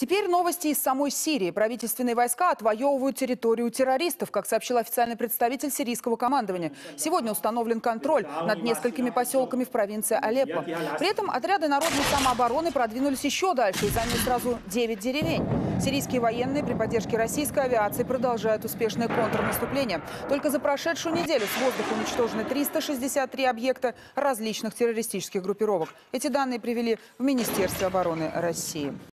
Теперь новости из самой Сирии. Правительственные войска отвоевывают территорию террористов, как сообщил официальный представитель сирийского командования. Сегодня установлен контроль над несколькими поселками в провинции Алеппо. При этом отряды народной самообороны продвинулись еще дальше и заняли сразу 9 деревень. Сирийские военные при поддержке российской авиации продолжают успешное контрнаступление. Только за прошедшую неделю с воздуха уничтожены 363 объекта различных террористических группировок. Эти данные привели в Министерстве обороны России.